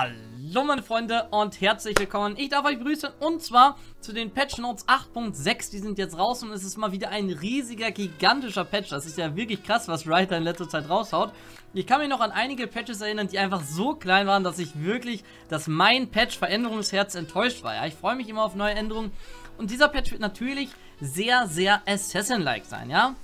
Hallo meine Freunde und herzlich willkommen. Ich darf euch begrüßen und zwar zu den Patch Notes 8.6. Die sind jetzt raus und es ist mal wieder ein riesiger, gigantischer Patch. Das ist ja wirklich krass, was Ryder in letzter Zeit raushaut. Ich kann mich noch an einige Patches erinnern, die einfach so klein waren, dass ich wirklich, dass mein Patch Veränderungsherz enttäuscht war. Ja, ich freue mich immer auf neue Änderungen und dieser Patch wird natürlich sehr, sehr Assassin-like sein, ja?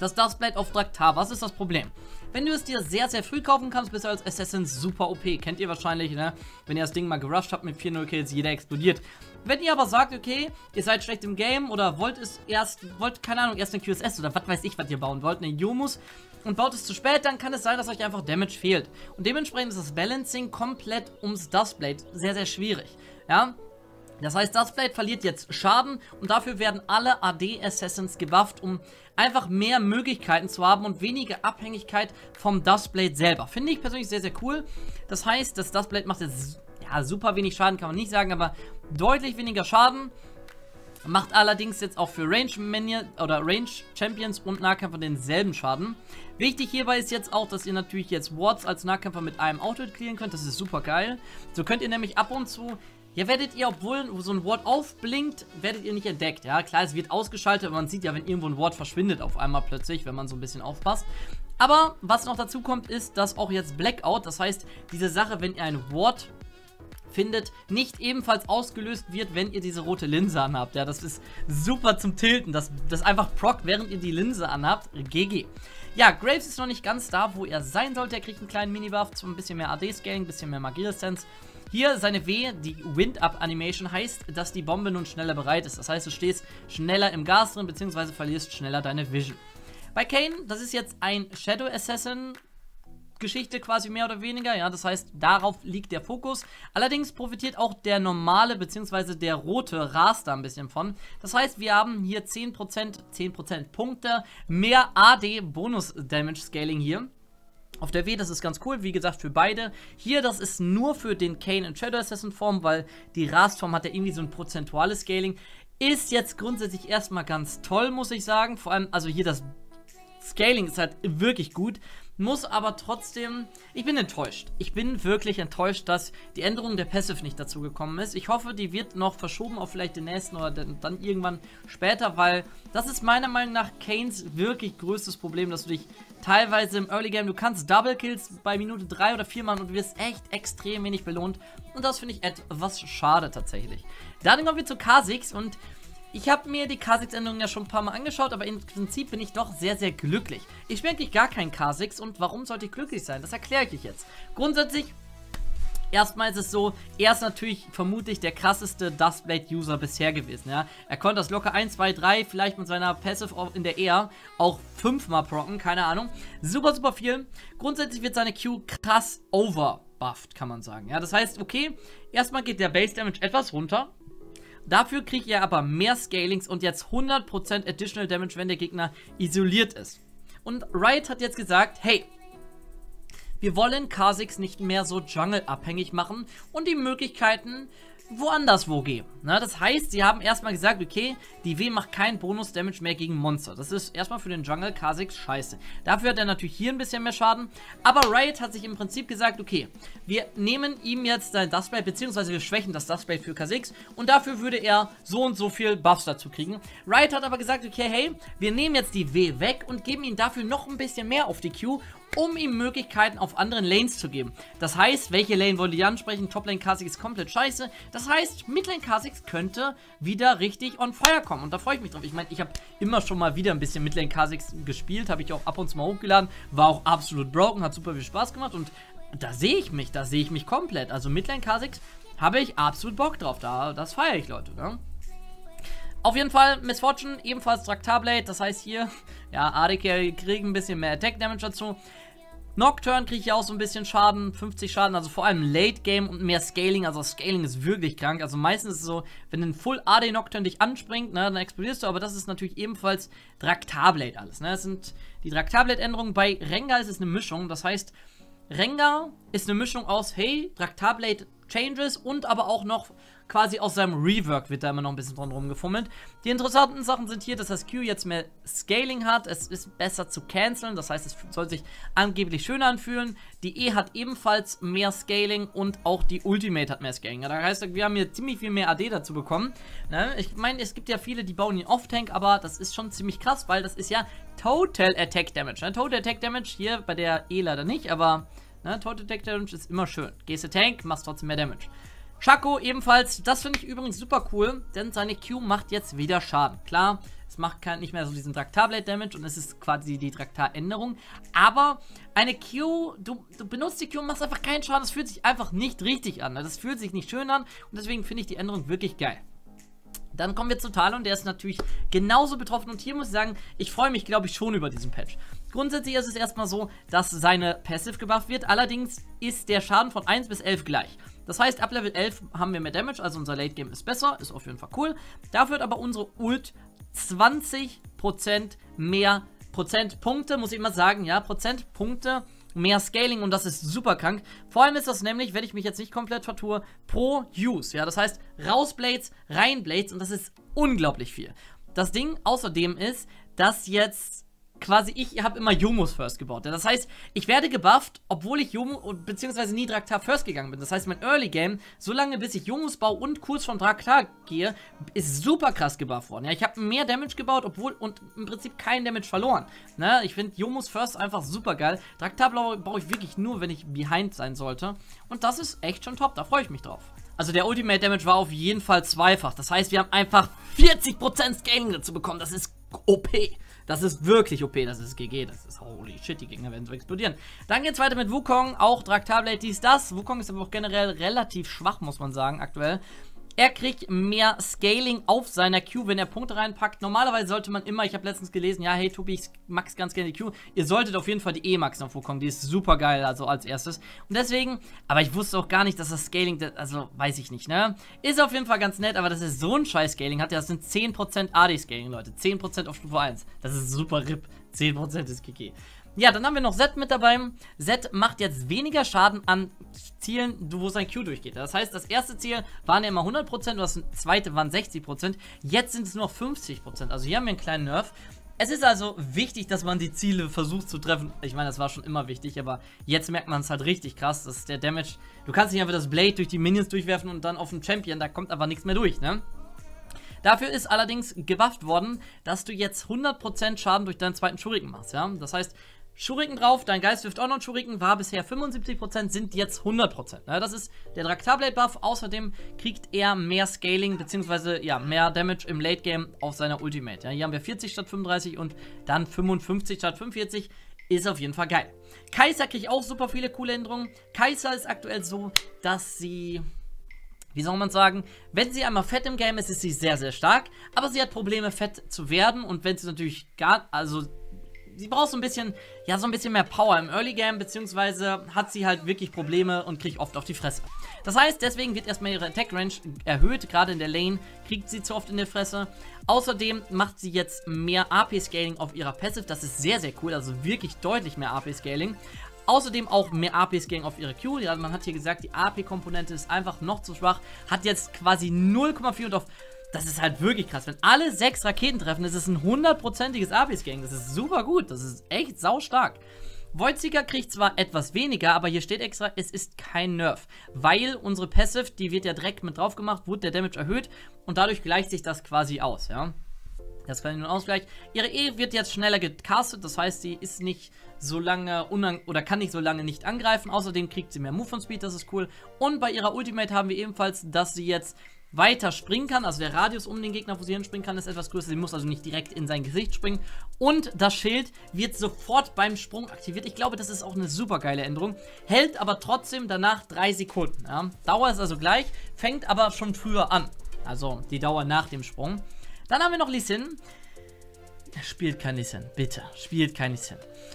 Das Dustblade auf Draktar, was ist das Problem? Wenn du es dir sehr, sehr früh kaufen kannst, bist du als Assassin super OP. Kennt ihr wahrscheinlich, ne? Wenn ihr das Ding mal gerusht habt mit 4-0 Kills, jeder explodiert. Wenn ihr aber sagt, okay, ihr seid schlecht im Game oder wollt es erst, wollt, keine Ahnung, erst eine QSS oder was weiß ich, was ihr bauen wollt, eine Jomus und baut es zu spät, dann kann es sein, dass euch einfach Damage fehlt. Und dementsprechend ist das Balancing komplett ums Dustblade sehr, sehr schwierig. Ja, das heißt, Dustblade verliert jetzt Schaden und dafür werden alle AD-Assassins gebufft, um einfach mehr Möglichkeiten zu haben und weniger Abhängigkeit vom Dustblade selber. Finde ich persönlich sehr, sehr cool. Das heißt, das Dustblade macht jetzt ja, super wenig Schaden, kann man nicht sagen, aber deutlich weniger Schaden. Macht allerdings jetzt auch für Range Minion oder Range Champions und Nahkämpfer denselben Schaden. Wichtig hierbei ist jetzt auch, dass ihr natürlich jetzt Wards als Nahkämpfer mit einem Auto clearen könnt. Das ist super geil. So könnt ihr nämlich ab und zu ja, werdet ihr, obwohl so ein Ward aufblinkt, werdet ihr nicht entdeckt. Ja, klar, es wird ausgeschaltet, aber man sieht ja, wenn irgendwo ein Ward verschwindet auf einmal plötzlich, wenn man so ein bisschen aufpasst. Aber was noch dazu kommt, ist, dass auch jetzt Blackout, das heißt, diese Sache, wenn ihr ein Ward findet, nicht ebenfalls ausgelöst wird, wenn ihr diese rote Linse anhabt. Ja, das ist super zum Tilten. Das, das einfach proc, während ihr die Linse anhabt. GG. Ja, Graves ist noch nicht ganz da, wo er sein sollte. Er kriegt einen kleinen Mini-Buff, ein bisschen mehr AD-Scaling, ein bisschen mehr Magie-Resistance. Hier seine W, die Wind-Up-Animation, heißt, dass die Bombe nun schneller bereit ist. Das heißt, du stehst schneller im Gas drin, beziehungsweise verlierst schneller deine Vision. Bei Kane, das ist jetzt ein Shadow Assassin Geschichte quasi mehr oder weniger, ja, das heißt, darauf liegt der Fokus. Allerdings profitiert auch der normale bzw. der rote Raster ein bisschen von. Das heißt, wir haben hier 10%, 10% Punkte, mehr AD Bonus Damage Scaling hier. Auf der W, das ist ganz cool, wie gesagt, für beide. Hier, das ist nur für den Kane und Shadow Assassin Form, weil die Rast-Form hat ja irgendwie so ein prozentuales Scaling. Ist jetzt grundsätzlich erstmal ganz toll, muss ich sagen. Vor allem, also hier das Scaling ist halt wirklich gut. Muss aber trotzdem, ich bin enttäuscht. Ich bin wirklich enttäuscht, dass die Änderung der Passive nicht dazu gekommen ist. Ich hoffe, die wird noch verschoben auf vielleicht den nächsten oder dann irgendwann später, weil das ist meiner Meinung nach Kanes wirklich größtes Problem, dass du dich teilweise im Early Game, du kannst Double Kills bei Minute 3 oder 4 machen und du wirst echt extrem wenig belohnt. Und das finde ich etwas schade tatsächlich. Dann kommen wir zu K6 und ich habe mir die K6-Änderungen ja schon ein paar Mal angeschaut, aber im Prinzip bin ich doch sehr, sehr glücklich. Ich spiele eigentlich gar kein K6 und warum sollte ich glücklich sein? Das erkläre ich euch jetzt. Grundsätzlich Erstmal ist es so, er ist natürlich vermutlich der krasseste Dustblade-User bisher gewesen, ja. Er konnte das locker 1, 2, 3, vielleicht mit seiner Passive in der Air auch fünfmal procken, keine Ahnung. Super, super viel. Grundsätzlich wird seine Q krass overbufft, kann man sagen, ja. Das heißt, okay, erstmal geht der Base Damage etwas runter, Dafür kriegt ihr aber mehr Scalings und jetzt 100% Additional Damage, wenn der Gegner isoliert ist. Und Riot hat jetzt gesagt, hey, wir wollen Kha'Zix nicht mehr so Jungle-abhängig machen und die Möglichkeiten woanders wo geben. Ne? Das heißt, sie haben erstmal gesagt, okay, die W macht keinen Bonus-Damage mehr gegen Monster. Das ist erstmal für den Jungle Kha'Zix scheiße. Dafür hat er natürlich hier ein bisschen mehr Schaden. Aber Riot hat sich im Prinzip gesagt, okay, wir nehmen ihm jetzt sein Dustblade, beziehungsweise wir schwächen das Dustblade für Kha'Zix und dafür würde er so und so viel Buffs dazu kriegen. Riot hat aber gesagt, okay, hey, wir nehmen jetzt die W weg und geben ihm dafür noch ein bisschen mehr auf die Q um ihm Möglichkeiten auf anderen Lanes zu geben. Das heißt, welche Lane wollt ihr ansprechen? Toplane Kha'Zix ist komplett scheiße. Das heißt, Midlane Kha'Zix könnte wieder richtig on fire kommen. Und da freue ich mich drauf. Ich meine, ich habe immer schon mal wieder ein bisschen Midlane Kha'Zix gespielt. Habe ich auch ab und zu mal hochgeladen. War auch absolut broken. Hat super viel Spaß gemacht. Und da sehe ich mich. Da sehe ich mich komplett. Also Midlane Kha'Zix habe ich absolut Bock drauf. Da, das feiere ich, Leute. Ne? Auf jeden Fall Miss Fortune, ebenfalls Traktarblade. Das heißt hier, ja, AD kriegen ein bisschen mehr Attack Damage dazu. Nocturne kriege ich auch so ein bisschen Schaden, 50 Schaden, also vor allem Late Game und mehr Scaling, also Scaling ist wirklich krank, also meistens ist es so, wenn ein Full AD Nocturne dich anspringt, ne, dann explodierst du, aber das ist natürlich ebenfalls Draktarblade alles, ne, das sind die Draktarblade-Änderungen, bei Rengar ist es eine Mischung, das heißt, Rengar ist eine Mischung aus, hey, Draktarblade Changes und aber auch noch quasi aus seinem Rework wird da immer noch ein bisschen dran rumgefummelt. Die interessanten Sachen sind hier, dass das Q jetzt mehr Scaling hat. Es ist besser zu canceln, das heißt, es soll sich angeblich schöner anfühlen. Die E hat ebenfalls mehr Scaling und auch die Ultimate hat mehr Scaling. Das heißt, wir haben hier ziemlich viel mehr AD dazu bekommen. Ne? Ich meine, es gibt ja viele, die bauen ihn Off-Tank, aber das ist schon ziemlich krass, weil das ist ja Total Attack Damage. Ne? Total Attack Damage hier bei der E leider nicht, aber ne, Total Attack Damage ist immer schön. Gehst du Tank, machst trotzdem mehr Damage. Shaco ebenfalls, das finde ich übrigens super cool, denn seine Q macht jetzt wieder Schaden. Klar, es macht kein, nicht mehr so diesen Traktarblade Damage und es ist quasi die Traktaränderung. Aber eine Q, du, du, benutzt die Q und machst einfach keinen Schaden. Das fühlt sich einfach nicht richtig an. Das fühlt sich nicht schön an und deswegen finde ich die Änderung wirklich geil. Dann kommen wir zu Talon, der ist natürlich genauso betroffen und hier muss ich sagen, ich freue mich glaube ich schon über diesen Patch. Grundsätzlich ist es erstmal so, dass seine Passive gebufft wird, allerdings ist der Schaden von 1 bis 11 gleich. Das heißt, ab Level 11 haben wir mehr Damage, also unser Late Game ist besser, ist auf jeden Fall cool. Dafür hat aber unsere Ult 20% mehr Prozentpunkte, muss ich immer sagen, ja, Prozentpunkte mehr Scaling und das ist super krank. Vor allem ist das nämlich, wenn ich mich jetzt nicht komplett vertue, pro Use, ja, das heißt raus Blades, rein Blades und das ist unglaublich viel. Das Ding außerdem ist, dass jetzt quasi, ich habe immer Yomus First gebaut. Das heißt, ich werde gebufft, obwohl ich Yomu bzw. nie Draktar First gegangen bin. Das heißt, mein Early Game, so lange bis ich Yomus baue und kurz vom Draktar gehe, ist super krass gebufft worden. Ja, ich habe mehr Damage gebaut, obwohl und im Prinzip kein Damage verloren. Ne? Ich finde Yomus First einfach super geil. Draktar baue ich wirklich nur, wenn ich behind sein sollte. Und das ist echt schon top, da freue ich mich drauf. Also der Ultimate Damage war auf jeden Fall zweifach. Das heißt, wir haben einfach 40% Scaling dazu bekommen. Das ist OP. Das ist wirklich OP, das ist GG, das ist holy shit, die Gegner werden so explodieren. Dann geht's weiter mit Wukong, auch Traktarblade, dies, das. Wukong ist aber auch generell relativ schwach, muss man sagen, aktuell. Er kriegt mehr Scaling auf seiner Q, wenn er Punkte reinpackt. Normalerweise sollte man immer, ich habe letztens gelesen, ja, hey Tobi, ich max ganz gerne die Q. Ihr solltet auf jeden Fall die E-Max auf Wukong, die ist super geil, also als erstes. Und deswegen, aber ich wusste auch gar nicht, dass das Scaling, also weiß ich nicht, ne? Ist auf jeden Fall ganz nett, aber dass er so ein scheiß Scaling hat, das sind 10% AD-Scaling, Leute. 10% auf Stufe 1. Das ist super RIP. 10% ist GG. Ja, dann haben wir noch Z mit dabei. Z macht jetzt weniger Schaden an Zielen, wo sein Q durchgeht. Das heißt, das erste Ziel waren ja immer 100% und das zweite waren 60%. Jetzt sind es nur 50%. Also hier haben wir einen kleinen Nerf. Es ist also wichtig, dass man die Ziele versucht zu treffen. Ich meine, das war schon immer wichtig, aber jetzt merkt man es halt richtig krass. Das ist der Damage. Du kannst nicht einfach das Blade durch die Minions durchwerfen und dann auf den Champion, da kommt einfach nichts mehr durch, ne? Dafür ist allerdings gewafft worden, dass du jetzt 100% Schaden durch deinen zweiten Schuriken machst, ja? Das heißt, Schuriken drauf, dein Geist wirft auch noch Schuriken, war bisher 75%, sind jetzt 100%. Ja, das ist der Traktarblade-Buff. Außerdem kriegt er mehr Scaling, beziehungsweise ja, mehr Damage im Late-Game auf seiner Ultimate. Ja, hier haben wir 40 statt 35 und dann 55 statt 45. Ist auf jeden Fall geil. Kaiser kriegt auch super viele coole Änderungen. Kaiser ist aktuell so, dass sie wie soll man sagen, wenn sie einmal fett im Game ist, ist sie sehr, sehr stark, aber sie hat Probleme, fett zu werden und wenn sie natürlich gar, also sie braucht so ein bisschen, ja, so ein bisschen mehr Power im Early Game, beziehungsweise hat sie halt wirklich Probleme und kriegt oft auf die Fresse. Das heißt, deswegen wird erstmal ihre Attack Range erhöht, gerade in der Lane kriegt sie zu oft in der Fresse. Außerdem macht sie jetzt mehr AP-Scaling auf ihrer Passive, das ist sehr, sehr cool, also wirklich deutlich mehr AP-Scaling. Außerdem auch mehr AP-Scaling auf ihre Q. Ja, man hat hier gesagt, die AP-Komponente ist einfach noch zu schwach. Hat jetzt quasi 0,4 und auf das ist halt wirklich krass. Wenn alle sechs Raketen treffen, ist es ein hundertprozentiges Abyss-Gang. Das ist super gut. Das ist echt saustark. Voidseeker kriegt zwar etwas weniger, aber hier steht extra, es ist kein Nerf. Weil unsere Passive, die wird ja direkt mit drauf gemacht, wurde der Damage erhöht und dadurch gleicht sich das quasi aus, ja. Das kann ich nur Ausgleich. Ihre E wird jetzt schneller gecastet, das heißt, sie ist nicht so lange oder kann nicht so lange nicht angreifen. Außerdem kriegt sie mehr Move von Speed, das ist cool. Und bei ihrer Ultimate haben wir ebenfalls, dass sie jetzt weiter springen kann. Also der Radius um den Gegner, wo sie hinspringen kann, ist etwas größer. Sie muss also nicht direkt in sein Gesicht springen. Und das Schild wird sofort beim Sprung aktiviert. Ich glaube, das ist auch eine super geile Änderung. Hält aber trotzdem danach drei Sekunden. Ja. Dauer ist also gleich, fängt aber schon früher an. Also die Dauer nach dem Sprung. Dann haben wir noch Lee Sin. Spielt kein Sin, bitte. Spielt kein.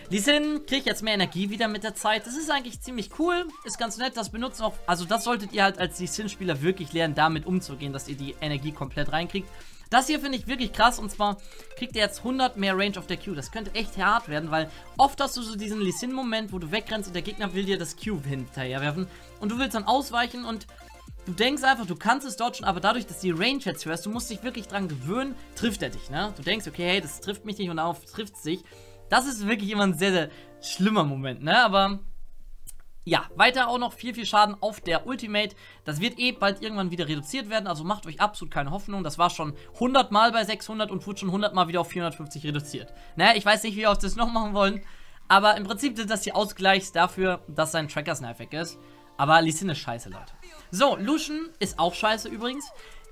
Lee Sin kriegt jetzt mehr Energie wieder mit der Zeit. Das ist eigentlich ziemlich cool. Ist ganz nett. Das benutzen auch. Also, das solltet ihr halt als Lee Sin-Spieler wirklich lernen, damit umzugehen, dass ihr die Energie komplett reinkriegt. Das hier finde ich wirklich krass und zwar kriegt er jetzt 100 mehr Range auf der Q. Das könnte echt hart werden, weil oft hast du so diesen Lee Sin-Moment, wo du wegrennst und der Gegner will dir das Q hinterherwerfen und du willst dann ausweichen und Du denkst einfach, du kannst es dodgen, aber dadurch, dass die Range jetzt hörst, du musst dich wirklich dran gewöhnen, trifft er dich, ne? Du denkst, okay, hey, das trifft mich nicht und darauf trifft es sich. Das ist wirklich immer ein sehr, sehr schlimmer Moment, ne? Aber ja, weiter auch noch viel, viel Schaden auf der Ultimate. Das wird eh bald irgendwann wieder reduziert werden, also macht euch absolut keine Hoffnung. Das war schon 100 Mal bei 600 und wurde schon 100 Mal wieder auf 450 reduziert. Naja, ich weiß nicht, wie wir das noch machen wollen, aber im Prinzip sind das die Ausgleichs dafür, dass sein Tracker-Snipe weg ist. Aber Lee Sin ist scheiße, Leute. So, Lucian ist auch scheiße übrigens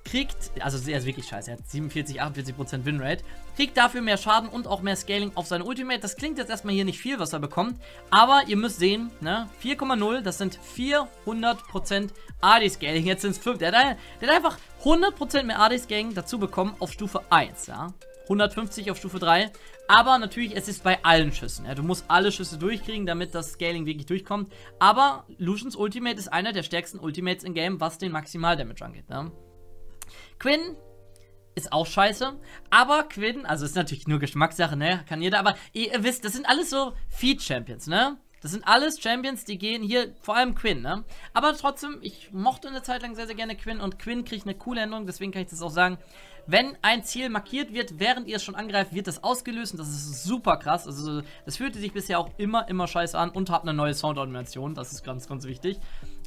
kriegt, also er ist wirklich scheiße, er hat 47, 48% Winrate, kriegt dafür mehr Schaden und auch mehr Scaling auf seine Ultimate. Das klingt jetzt erstmal hier nicht viel, was er bekommt, aber ihr müsst sehen, ne, 4,0, das sind 400% AD-Scaling, jetzt sind es 5. Der hat, der hat einfach 100% mehr AD-Scaling dazu bekommen auf Stufe 1, ja. 150 auf Stufe 3. Aber natürlich, es ist bei allen Schüssen. Ja. Du musst alle Schüsse durchkriegen, damit das Scaling wirklich durchkommt. Aber Lucians Ultimate ist einer der stärksten Ultimates im Game, was den Maximal-Damage angeht. Ne? Quinn ist auch scheiße. Aber Quinn, also ist natürlich nur Geschmackssache, ne? Kann jeder, aber ihr wisst, das sind alles so Feed-Champions, ne? Das sind alles Champions, die gehen hier, vor allem Quinn, ne? Aber trotzdem, ich mochte eine Zeit lang sehr, sehr gerne Quinn und Quinn kriegt eine coole Änderung, deswegen kann ich das auch sagen. Wenn ein Ziel markiert wird, während ihr es schon angreift, wird das ausgelöst und das ist super krass. Also, das fühlte sich bisher auch immer, immer scheiße an und hat eine neue Sound-Animation, das ist ganz, ganz wichtig.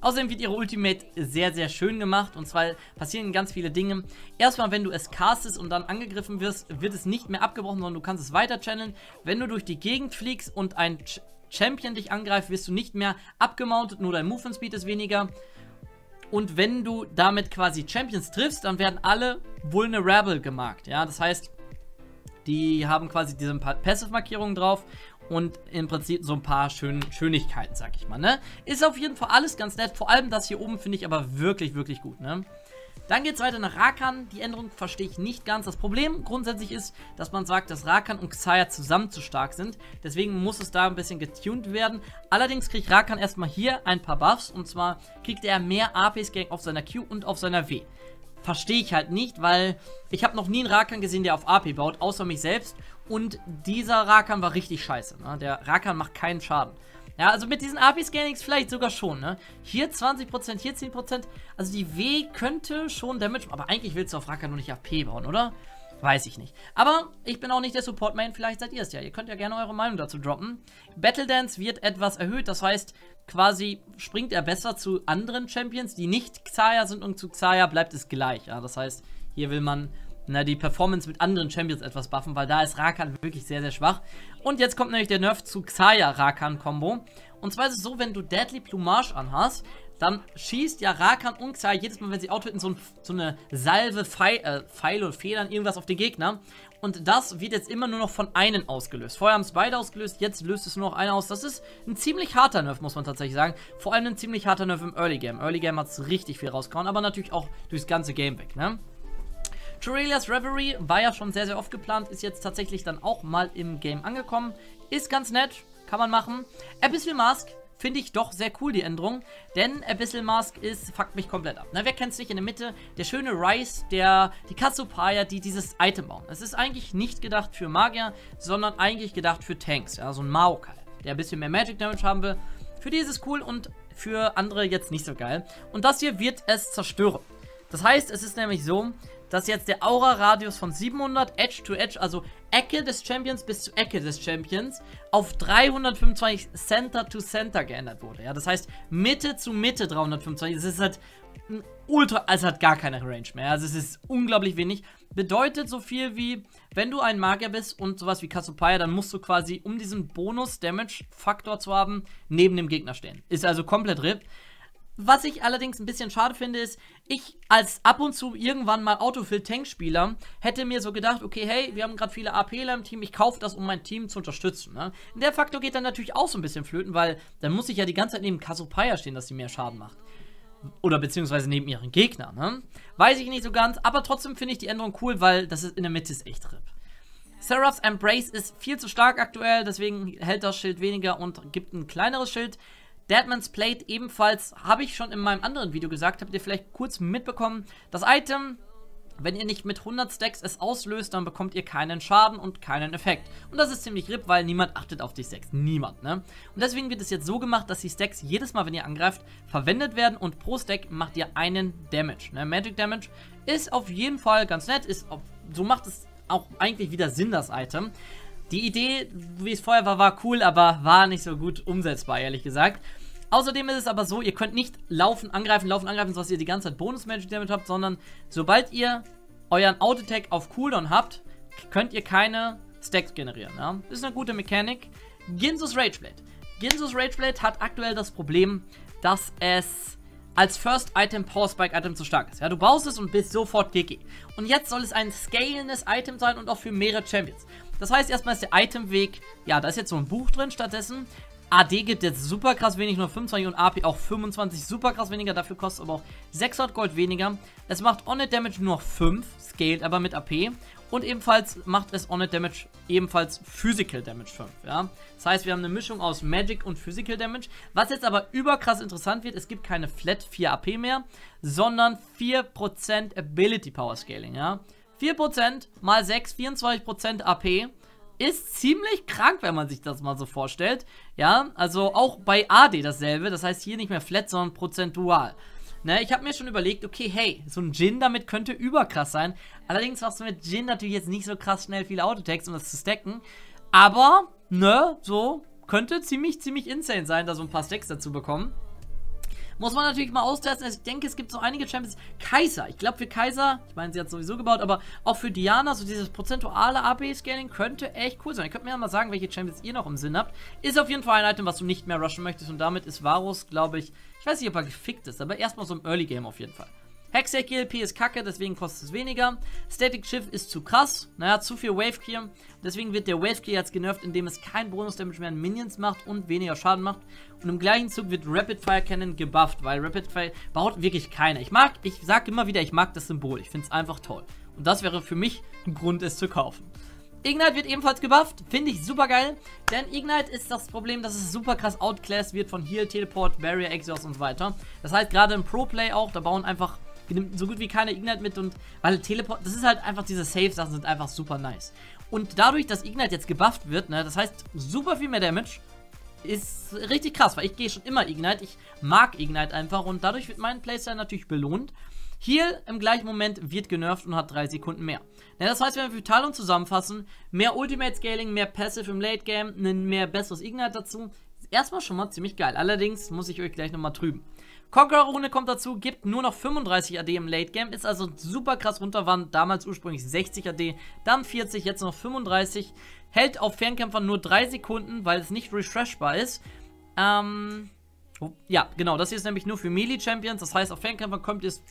Außerdem wird ihre Ultimate sehr, sehr schön gemacht. Und zwar passieren ganz viele Dinge. Erstmal, wenn du es castest und dann angegriffen wirst, wird es nicht mehr abgebrochen, sondern du kannst es weiter channeln. Wenn du durch die Gegend fliegst und ein Champion dich angreift, wirst du nicht mehr abgemountet, nur dein Movement Speed ist weniger. Und wenn du damit quasi Champions triffst, dann werden alle vulnerable gemarkt. Ja, das heißt, die haben quasi diese Passive-Markierungen drauf und im Prinzip so ein paar schön, Schönigkeiten, sag ich mal, ne? Ist auf jeden Fall alles ganz nett, vor allem das hier oben finde ich aber wirklich, wirklich gut, ne? Dann geht es weiter nach Rakan. Die Änderung verstehe ich nicht ganz. Das Problem grundsätzlich ist, dass man sagt, dass Rakan und Xayah zusammen zu stark sind. Deswegen muss es da ein bisschen getuned werden. Allerdings kriegt Rakan erstmal hier ein paar Buffs. Und zwar kriegt er mehr AP-Scaling auf seiner Q und auf seiner W. Verstehe ich halt nicht, weil ich habe noch nie einen Rakan gesehen, der auf AP baut, außer mich selbst. Und dieser Rakan war richtig scheiße. Ne? Der Rakan macht keinen Schaden. Ja, also mit diesen AP-Scannings vielleicht sogar schon, ne? Hier 20%, hier 10%. Also die W könnte schon Damage, aber eigentlich willst du auf Rakan nur nicht AP bauen, oder? Weiß ich nicht. Aber ich bin auch nicht der Support-Main, vielleicht seid ihr es ja. Ihr könnt ja gerne eure Meinung dazu droppen. Battle Dance wird etwas erhöht, das heißt, quasi springt er besser zu anderen Champions, die nicht Xayah sind und zu Xayah bleibt es gleich. Ja, das heißt, hier will man na, die Performance mit anderen Champions etwas buffen, weil da ist Rakan wirklich sehr, sehr schwach. Und jetzt kommt nämlich der Nerf zu Xayah-Rakan-Kombo. Und zwar ist es so, wenn du Deadly Plumage anhast, dann schießt ja Rakan und Xayah jedes Mal, wenn sie outhitten, so, ein, so eine Salve, Pfeil, äh, Pfeil und Federn, irgendwas auf den Gegner. Und das wird jetzt immer nur noch von einem ausgelöst. Vorher haben es beide ausgelöst, jetzt löst es nur noch einer aus. Das ist ein ziemlich harter Nerf, muss man tatsächlich sagen. Vor allem ein ziemlich harter Nerf im Early Game. Early Game hat es richtig viel rausgehauen, aber natürlich auch durchs ganze Game weg, ne? Turelias Reverie war ja schon sehr, sehr oft geplant, ist jetzt tatsächlich dann auch mal im Game angekommen. Ist ganz nett, kann man machen. Abyssal Mask finde ich doch sehr cool, die Änderung. Denn Abyssal Mask ist, fuckt mich komplett ab. Na, wer kennt es nicht in der Mitte? Der schöne Rice, der, die Katsupaya, die dieses Item bauen. Es ist eigentlich nicht gedacht für Magier, sondern eigentlich gedacht für Tanks. Ja, so ein Maokai, der ein bisschen mehr Magic Damage haben will. Für die ist es cool und für andere jetzt nicht so geil. Und das hier wird es zerstören. Das heißt, es ist nämlich so, dass jetzt der Aura-Radius von 700 Edge to Edge, also Ecke des Champions bis zu Ecke des Champions, auf 325 Center to Center geändert wurde. Ja, das heißt Mitte zu Mitte 325. Das ist halt ultra, also hat gar keine Range mehr. Also es ist unglaublich wenig. Bedeutet so viel wie, wenn du ein Magier bist und sowas wie Cassiopeia, dann musst du quasi, um diesen Bonus-Damage-Faktor zu haben, neben dem Gegner stehen. Ist also komplett RIP. Was ich allerdings ein bisschen schade finde, ist, ich als ab und zu irgendwann mal Autofill-Tank-Spieler hätte mir so gedacht, okay, hey, wir haben gerade viele APler im Team, ich kaufe das, um mein Team zu unterstützen. Ne? Der Faktor geht dann natürlich auch so ein bisschen flöten, weil dann muss ich ja die ganze Zeit neben Cassiopeia stehen, dass sie mehr Schaden macht. Oder beziehungsweise neben ihren Gegnern, ne? Weiß ich nicht so ganz, aber trotzdem finde ich die Änderung cool, weil das ist in der Mitte ist echt RIP. Seraph's Embrace ist viel zu stark aktuell, deswegen hält das Schild weniger und gibt ein kleineres Schild. Deadman's Plate ebenfalls, habe ich schon in meinem anderen Video gesagt, habt ihr vielleicht kurz mitbekommen. Das Item wenn ihr nicht mit 100 Stacks es auslöst, dann bekommt ihr keinen Schaden und keinen Effekt. Und das ist ziemlich RIP, weil niemand achtet auf die Stacks. Niemand, ne? Und deswegen wird es jetzt so gemacht, dass die Stacks jedes Mal, wenn ihr angreift, verwendet werden und pro Stack macht ihr einen Damage. Ne? Magic Damage ist auf jeden Fall ganz nett, ist auf, so macht es auch eigentlich wieder Sinn, das Item. Die Idee, wie es vorher war, war cool, aber war nicht so gut umsetzbar, ehrlich gesagt. Außerdem ist es aber so, ihr könnt nicht laufen, angreifen, laufen, angreifen, sodass ihr die ganze Zeit Bonus-Magic Damage habt, sondern sobald ihr euren Auto-Attack auf Cooldown habt, könnt ihr keine Stacks generieren. Ja? Ist eine gute Mechanik. Ginzus Rageblade. Ginzus Rageblade hat aktuell das Problem, dass es als First Item Power Spike Item zu stark ist. Ja, du baust es und bist sofort GG. Und jetzt soll es ein scalendes Item sein und auch für mehrere Champions. Das heißt, erstmal ist der Itemweg, ja, da ist jetzt so ein Buch drin stattdessen. AD gibt jetzt super krass wenig, nur 25 und AP auch 25, super krass weniger, dafür kostet aber auch 600 Gold weniger. Es macht On-Hit Damage nur 5, scaled aber mit AP. Und ebenfalls macht es On-Hit Damage ebenfalls Physical Damage 5, ja. Das heißt, wir haben eine Mischung aus Magic und Physical Damage. Was jetzt aber überkrass interessant wird, es gibt keine Flat 4 AP mehr, sondern 4% Ability Power Scaling, ja. 4% mal 6, 24% AP ist ziemlich krank, wenn man sich das mal so vorstellt. Ja, also auch bei AD dasselbe. Das heißt hier nicht mehr flat, sondern prozentual. Ne, ich habe mir schon überlegt, okay, hey, so ein Jin damit könnte überkrass sein. Allerdings machst du mit Jin natürlich jetzt nicht so krass schnell viele Autotext, um das zu stacken. Aber, ne, so, könnte ziemlich, ziemlich insane sein, da so ein paar Stacks dazu bekommen. Muss man natürlich mal austesten. Ich denke, es gibt so einige Champions. Kaiser. Ich glaube, für Kaiser, ich meine, sie hat sowieso gebaut, aber auch für Diana, so dieses prozentuale AB-Scaling könnte echt cool sein. Ihr könnt mir ja mal sagen, welche Champions ihr noch im Sinn habt. Ist auf jeden Fall ein Item, was du nicht mehr rushen möchtest. Und damit ist Varus, glaube ich, ich weiß nicht, ob er gefickt ist, aber erstmal so im Early Game auf jeden Fall. Hextech ELP ist kacke, deswegen kostet es weniger. Static Shift ist zu krass, naja, zu viel Wave Clear. Deswegen wird der Wave Clear jetzt genervt, indem es kein Bonus Damage mehr an Minions macht und weniger Schaden macht. Und im gleichen Zug wird Rapid Fire Cannon gebufft, weil Rapid Fire baut wirklich keiner. Ich mag, ich sag immer wieder, ich mag das Symbol. Ich finde es einfach toll. Und das wäre für mich ein Grund, es zu kaufen. Ignite wird ebenfalls gebufft, finde ich super geil, denn Ignite ist das Problem, dass es super krass outclassed wird von Heal, Teleport, Barrier, Exhaust und so weiter. Das heißt, gerade im Pro-Play auch, da bauen einfach nimmt so gut wie keine Ignite mit und weil Teleport, das ist halt einfach, diese Safe-Sachen sind einfach super nice. Und dadurch, dass Ignite jetzt gebufft wird, ne, das heißt super viel mehr Damage, ist richtig krass, weil ich gehe schon immer Ignite, ich mag Ignite einfach und dadurch wird mein Playstyle natürlich belohnt. Hier im gleichen Moment wird genervt und hat 3 Sekunden mehr. Ja, das heißt, wenn wir Vitalon zusammenfassen, mehr Ultimate Scaling, mehr Passive im Late Game, ein mehr besseres Ignite dazu, erstmal schon mal ziemlich geil. Allerdings muss ich euch gleich nochmal trüben. Conqueror-Rune kommt dazu, gibt nur noch 35 AD im Late Game, ist also super krass runter, waren damals ursprünglich 60 AD, dann 40, jetzt noch 35. Hält auf Fernkämpfern nur 3 Sekunden, weil es nicht refreshbar ist. Ähm, oh, ja, genau, das hier ist nämlich nur für Melee-Champions, das heißt, auf Fernkämpfern kommt es,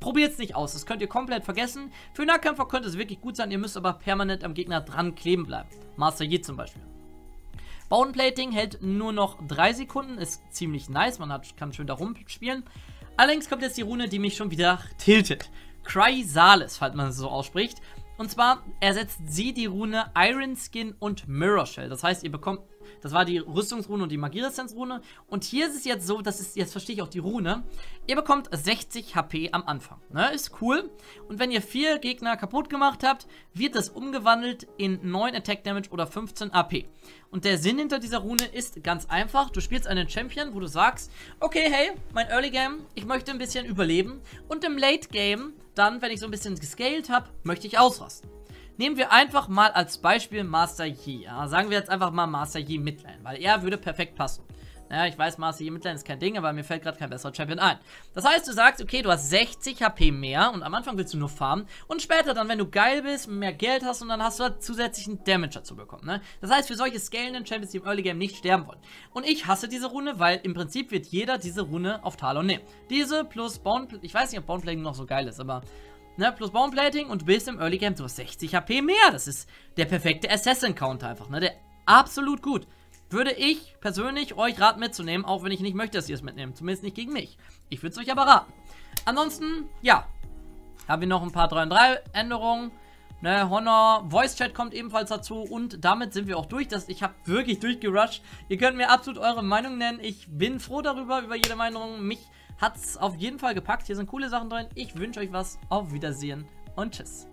probiert es nicht aus, das könnt ihr komplett vergessen. Für Nahkämpfer könnte es wirklich gut sein, ihr müsst aber permanent am Gegner dran kleben bleiben. Master Yi zum Beispiel. Boneplating hält nur noch 3 Sekunden, ist ziemlich nice, man hat, kann schön da rumspielen. Allerdings kommt jetzt die Rune, die mich schon wieder tiltet. Chrysalis, falls man es so ausspricht. Und zwar ersetzt sie die Rune Iron Skin und Mirror Shell. Das heißt, ihr bekommt das war die Rüstungsrune und die Magieressenz-Rune. Und hier ist es jetzt so, das ist, jetzt verstehe ich auch die Rune. Ihr bekommt 60 HP am Anfang. Ne? Ist cool. Und wenn ihr vier Gegner kaputt gemacht habt, wird das umgewandelt in 9 Attack Damage oder 15 AP. Und der Sinn hinter dieser Rune ist ganz einfach. Du spielst einen Champion, wo du sagst, okay, hey, mein Early Game, ich möchte ein bisschen überleben. Und im Late Game, dann, wenn ich so ein bisschen gescaled habe, möchte ich ausrasten. Nehmen wir einfach mal als Beispiel Master Yi. Ja? Sagen wir jetzt einfach mal Master Yi Midlane, weil er würde perfekt passen. Naja, ich weiß, Master Yi Midlane ist kein Ding, aber mir fällt gerade kein besserer Champion ein. Das heißt, du sagst, okay, du hast 60 HP mehr und am Anfang willst du nur farmen und später dann, wenn du geil bist, mehr Geld hast und dann hast du halt zusätzlichen Damage dazu bekommen, ne? Das heißt, für solche scalenden Champions, die im Early Game nicht sterben wollen. Und ich hasse diese Rune, weil im Prinzip wird jeder diese Rune auf Talon nehmen. Diese plus Bone, ich weiß nicht, ob Bone Plating noch so geil ist, aber Ne, plus Boneplating und du bist im Early Game, du hast 60 HP mehr. Das ist der perfekte Assassin-Counter einfach, ne? Der absolut gut. Würde ich persönlich euch raten mitzunehmen, auch wenn ich nicht möchte, dass ihr es mitnehmt. Zumindest nicht gegen mich. Ich würde es euch aber raten. Ansonsten, ja. Haben wir noch ein paar 3 und 3 Änderungen. Ne, Honor, Voice Chat kommt ebenfalls dazu und damit sind wir auch durch. Das, ich habe wirklich durchgerusht. Ihr könnt mir absolut eure Meinung nennen. Ich bin froh darüber, über jede Meinung. Mich hat es auf jeden Fall gepackt. Hier sind coole Sachen drin. Ich wünsche euch was. Auf Wiedersehen und tschüss.